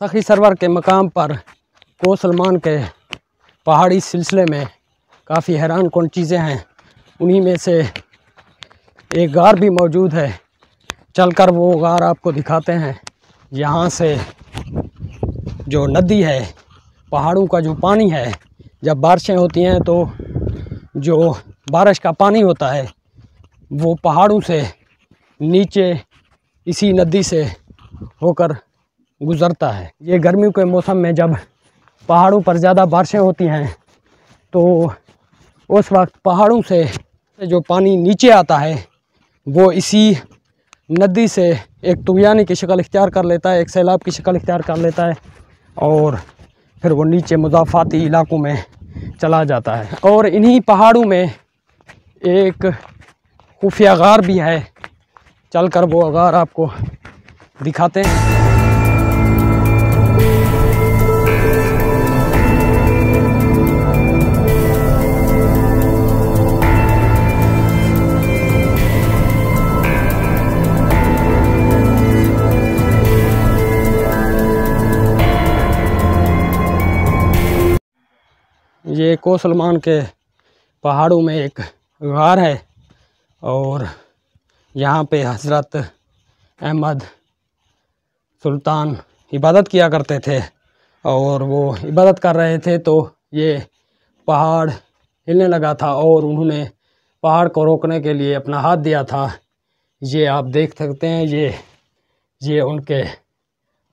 तखी server के मकाम पर को सलमान के पहाड़ी सिलसिले में काफ़ी हैरान कौन चीज़ें हैं। उन्हीं में से एक गार भी मौजूद है। चलकर वो गार आपको दिखाते हैं। यहाँ से जो नदी है, पहाड़ों का जो पानी है, जब बारिशें होती हैं तो जो बारिश का पानी होता है, वो पहाड़ों से नीचे इसी नदी से होकर गुज़रता है। ये गर्मियों के मौसम में जब पहाड़ों पर ज़्यादा बारिशें होती हैं तो उस वक्त पहाड़ों से जो पानी नीचे आता है, वो इसी नदी से एक तुगयानी की शक्ल इख्तियार कर लेता है, एक सैलाब की शक्ल इख्तियार कर लेता है और फिर वो नीचे मुजाफाती इलाकों में चला जाता है। और इन्हीं पहाड़ों में एक खुफिया गार भी है। चल कर वो गार आपको दिखाते हैं। ये कोसलमान के पहाड़ों में एक गार है और यहाँ पे हज़रत अहमद सुल्तान इबादत किया करते थे और वो इबादत कर रहे थे तो ये पहाड़ हिलने लगा था और उन्होंने पहाड़ को रोकने के लिए अपना हाथ दिया था। ये आप देख सकते हैं, ये ये उनके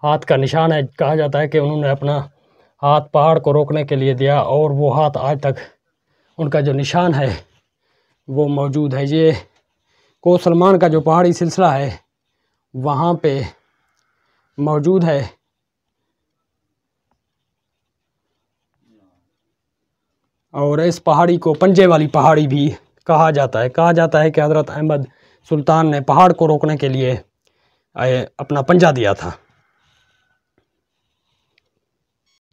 हाथ का निशान है। कहा जाता है कि उन्होंने अपना हाथ पहाड़ को रोकने के लिए दिया और वो हाथ आज तक उनका जो निशान है, वो मौजूद है। ये को सलमान का जो पहाड़ी सिलसिला है, वहाँ पे मौजूद है। और इस पहाड़ी को पंजे वाली पहाड़ी भी कहा जाता है। कहा जाता है कि हज़रत अहमद सुल्तान ने पहाड़ को रोकने के लिए अपना पंजा दिया था।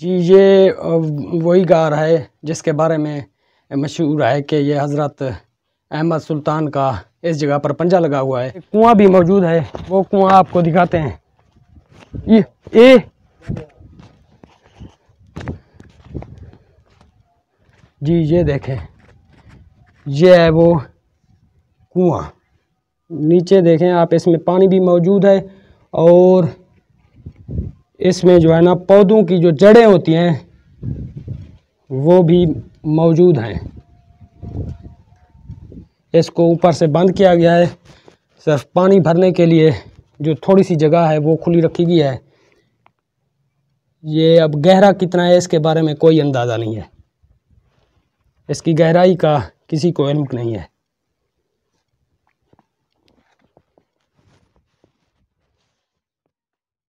जी, ये वही गार है जिसके बारे में मशहूर है कि ये हज़रत अहमद सुल्तान का इस जगह पर पंजा लगा हुआ है। कुआँ भी मौजूद है, वो कुआँ आपको दिखाते हैं। ये, ए! जी, ये देखें, ये है वो कुआँ। नीचे देखें, आप इसमें पानी भी मौजूद है और इसमें जो है ना पौधों की जो जड़ें होती हैं, वो भी मौजूद हैं। इसको ऊपर से बंद किया गया है। सिर्फ़ पानी भरने के लिए जो थोड़ी सी जगह है, वो खुली रखी गई है। ये अब गहरा कितना है, इसके बारे में कोई अंदाज़ा नहीं है। इसकी गहराई का किसी को इल्म नहीं है।